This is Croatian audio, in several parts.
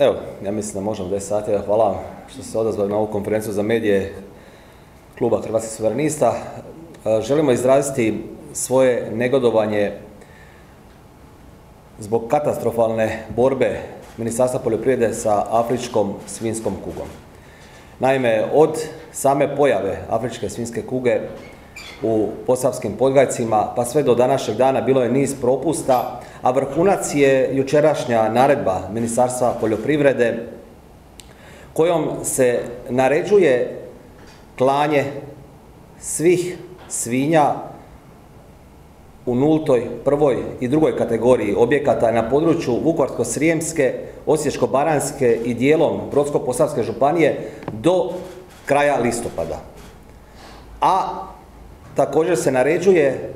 Evo, ja mislim da možemo 10 sati. Hvala vam što ste odazvali na ovu konferenciju za medije kluba Hrvatskih suverenista. E, želimo izraziti svoje negodovanje zbog katastrofalne borbe Ministarstva poljoprivrede sa afričkom svinskom kugom. Naime, od same pojave afričke svinske kuge u posavskim podgajcima pa sve do današnjeg dana bilo je niz propusta, a vrhunac je jučerašnja naredba Ministarstva poljoprivrede kojom se naređuje klanje svih svinja u nultoj, prvoj i drugoj kategoriji objekata na području Vukovarsko-Srijemske, Osječko-Baranjske i dijelom Brodsko-Posavske županije do kraja listopada. A također se naređuje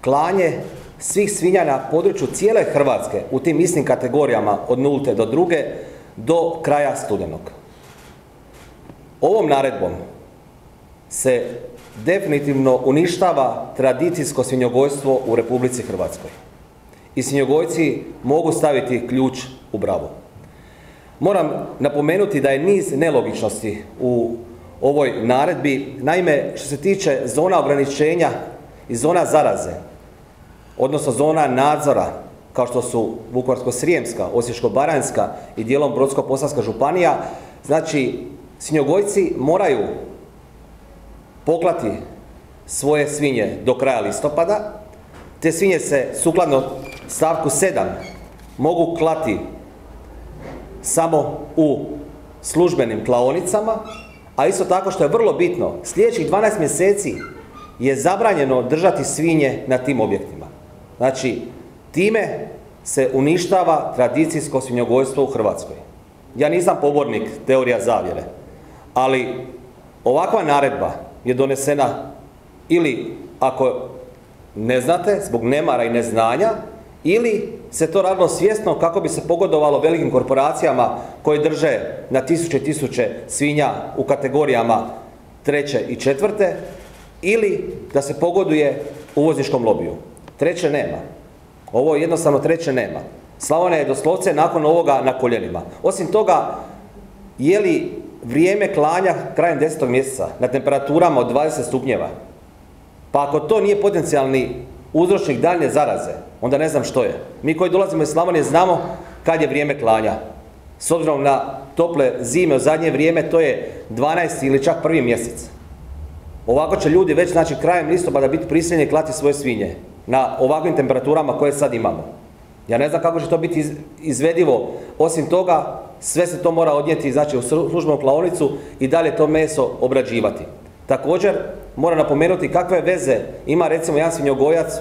klanje svih svinja na području cijele Hrvatske u tim istim kategorijama od nulte do druge do kraja studenog. Ovom naredbom se definitivno uništava tradicijsko svinjogojstvo u Republici Hrvatskoj. I svinjogojci mogu staviti ključ u bravu. Moram napomenuti da je niz nelogičnosti u ovoj naredbi. Naime, što se tiče zona ograničenja i zona zaraze, odnosno zona nadzora, kao što su Vukovarsko-Srijemska, Osječko-Baranjska i dijelom Brodsko-Posavska županija, znači svinjogojci moraju poklati svoje svinje do kraja listopada. Te svinje se sukladno stavku 7 mogu klati samo u službenim klaonicama, a isto tako što je vrlo bitno, sljedećih 12 mjeseci je zabranjeno držati svinje na tim objektima. Znači, time se uništava tradicijsko svinjogojstvo u Hrvatskoj. Ja nisam pobornik teorija zavjere, ali ovakva naredba je donesena ili ako ne znate, zbog nemara i neznanja, ili se to radilo svjesno kako bi se pogodovalo velikim korporacijama koje drže na tisuće tisuće svinja u kategorijama treće i četvrte, ili da se pogoduje uvozničkom lobiju. Treće nema. Ovo jednostavno treće nema. Slavonija je doslovce nakon ovoga na koljenima. Osim toga, je li vrijeme klanja krajem 10. mjeseca na temperaturama od 20 stupnjeva, pa ako to nije potencijalni uzročnik daljnje zaraze, onda ne znam što je. Mi koji dolazimo iz Slavonije znamo kad je vrijeme klanja. S obzirom na tople zime u zadnje vrijeme, to je 12. ili čak prvi mjesec. Ovako će ljudi već, znači, krajem listopada biti prisiljeni klati svoje svinje na ovakvim temperaturama koje sad imamo. Ja ne znam kako će to biti izvedivo. Osim toga, sve se to mora odnijeti znači, u službenu klaonicu i dalje to meso obrađivati. Također, mora napomenuti kakve veze ima recimo jedan svinjogojac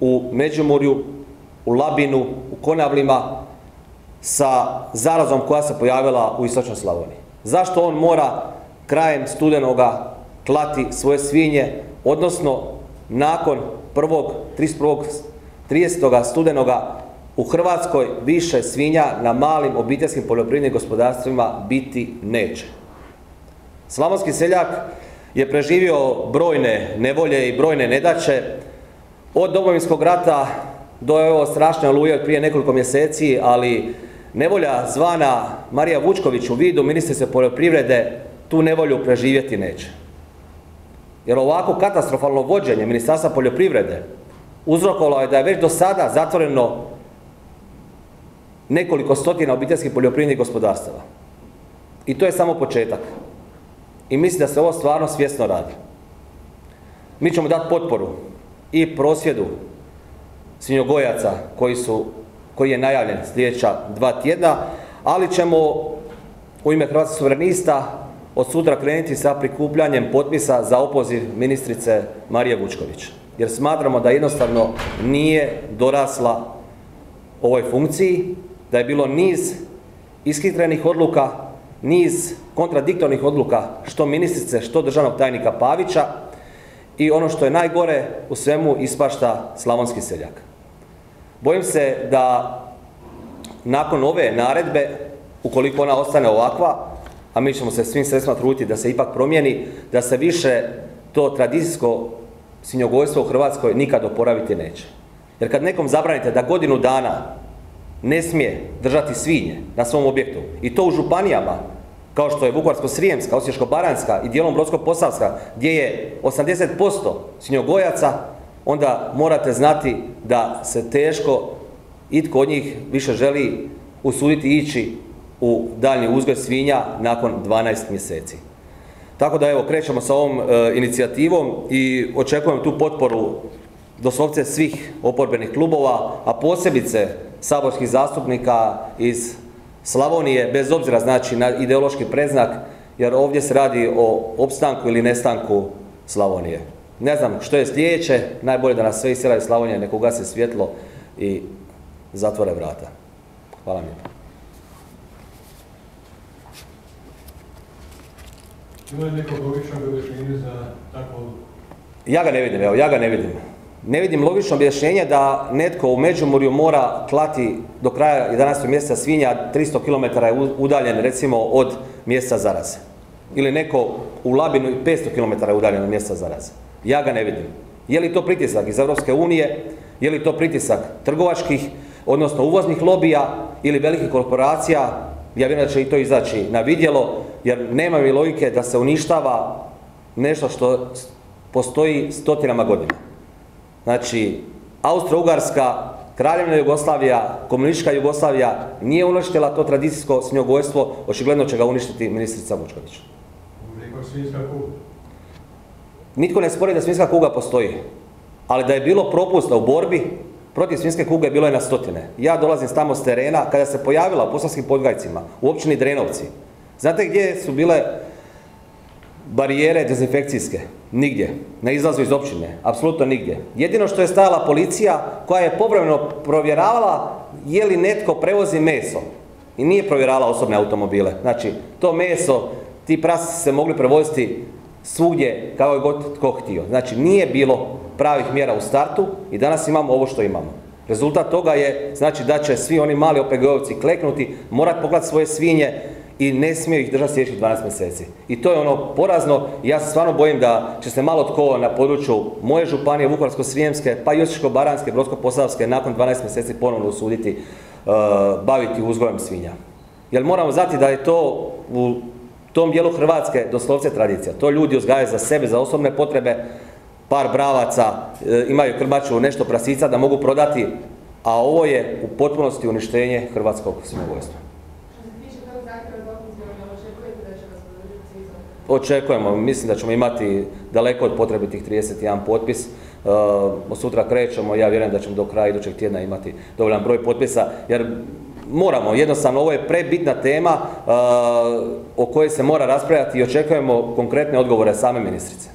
u Međimurju, u Labinu, u Konavlima sa zarazom koja se pojavila u Istočnoj Slavoniji. Zašto on mora krajem studenoga klati svoje svinje, odnosno nakon 1. 31. 30. studenoga u Hrvatskoj više svinja na malim obiteljskim poljoprivrednim gospodarstvima biti neće. Slavonski seljak je preživio brojne nevolje i brojne nedaće od Domovinskog rata do evo strašne oluje prije nekoliko mjeseci, ali nevolja zvana Marija Vučković u vidu ministrice poljoprivrede tu nevolju preživjeti neće. Jer ovako katastrofalno vođenje Ministarstva poljoprivrede uzrokovalo je da je već do sada zatvoreno nekoliko stotina obiteljskih poljoprivrednih gospodarstava. I to je samo početak. I mislim da se ovo stvarno svjesno radi. Mi ćemo dati potporu i prosvjedu svinjogojaca koji, su, koji je najavljen sljedeća dva tjedna, ali ćemo u ime Hrvatskih suverenista od sutra krenuti sa prikupljanjem potpisa za opoziv ministrice Marije Vučković. Jer smatramo da jednostavno nije dorasla ovoj funkciji, da je bilo niz ishitrenih odluka, niz kontradiktornih odluka što ministrice, što državnog tajnika Pavića i ono što je najgore u svemu ispašta slavonski seljak. Bojim se da nakon ove naredbe, ukoliko ona ostane ovakva, a mi ćemo se svim sredstvima truditi da se ipak promijeni, da se više to tradicijsko svinjogojstvo u Hrvatskoj nikad oporaviti neće. Jer kad nekom zabranite da godinu dana ne smije držati svinje na svom objektu i to u županijama kao što je Vukovarsko-srijemska, Osječko-baranjska i dijelom Brodsko-posavska gdje je 80% svinjogojaca, onda morate znati da se teško itko od njih više želi usuditi ići u daljnji uzgoj svinja nakon 12 mjeseci. Tako da evo krećemo sa ovom e, inicijativom i očekujem tu potporu doslovce svih oporbenih klubova, a posebice saborskih zastupnika iz Slavonije, bez obzira znači na ideološki preznak, jer ovdje se radi o opstanku ili nestanku Slavonije. Ne znam što je sljedeće, najbolje da nas sve isjela Slavonije, neko ugase svjetlo i zatvore vrata. Hvala mi. Ima li neko logično objašnjenje za tako... Ja ga ne vidim, evo, ja ga ne vidim. Ne vidim logično objašnjenje da netko u Međimurju mora klati do kraja 11. mjeseca svinja, 300 km je udaljen recimo od mjesta zaraze. Ili neko u Labinu 500 km je udaljen od mjesta zaraze. Ja ga ne vidim. Je li to pritisak iz Europske unije, je li to pritisak trgovačkih, odnosno uvoznih lobija ili velikih korporacija, ja vjerujem da će i to izaći na vidjelo, jer nema mi logike da se uništava nešto što postoji stotinama godina. Znači, Austro-Ugarska, Kraljevina Jugoslavija, komunistička Jugoslavija nije uništila to tradicijsko snjogojstvo, očigledno će ga uništiti ministrica Vučković. Nitko ne spori da svinska kuga postoji, ali da je bilo propusta u borbi, protiv svinske kuge bilo je na stotine. Ja dolazim tamo s terena, kada se pojavila u poslovskim podgajcima, u općini Drenovci. Znate gdje su bile barijere dezinfekcijske? Nigdje. Na izlazu iz općine. Apsolutno nigdje. Jedino što je stajala policija koja je povremeno provjeravala je li netko prevozi meso. I nije provjeravala osobne automobile. Znači, to meso, ti prasi se mogli prevoziti svugdje kao je god tko htio. Znači, nije bilo pravih mjera u startu i danas imamo ovo što imamo. Rezultat toga je, znači da će svi oni mali OPG-ovci kleknuti, morati pogledati svoje svinje, i ne smiju ih držati sljedećih 12 mjeseci. I to je ono porazno ja se stvarno bojim da će se malo tko na području moje županije, Vukovarsko-Srijemske, pa i Osječko-Baranske, Brodsko-Posavske nakon 12 mjeseci ponovno usuditi uh, baviti uzgojem svinja. Jer moramo znati da je to u tom dijelu Hrvatske doslovce tradicija. To ljudi uzgajaju za sebe, za osobne potrebe, par bravaca, uh, imaju krmaču nešto prasica da mogu prodati, a ovo je u potpunosti uništenje hrvatskog svinjogojstva. Očekujemo, mislim da ćemo imati daleko od potrebitih 31 potpis. Uh, sutra krećemo, ja vjerujem da ćemo do kraja idućeg tjedna imati dovoljan broj potpisa, jer moramo, jednostavno ovo je prebitna tema uh, o kojoj se mora raspravljati i očekujemo konkretne odgovore same ministrice.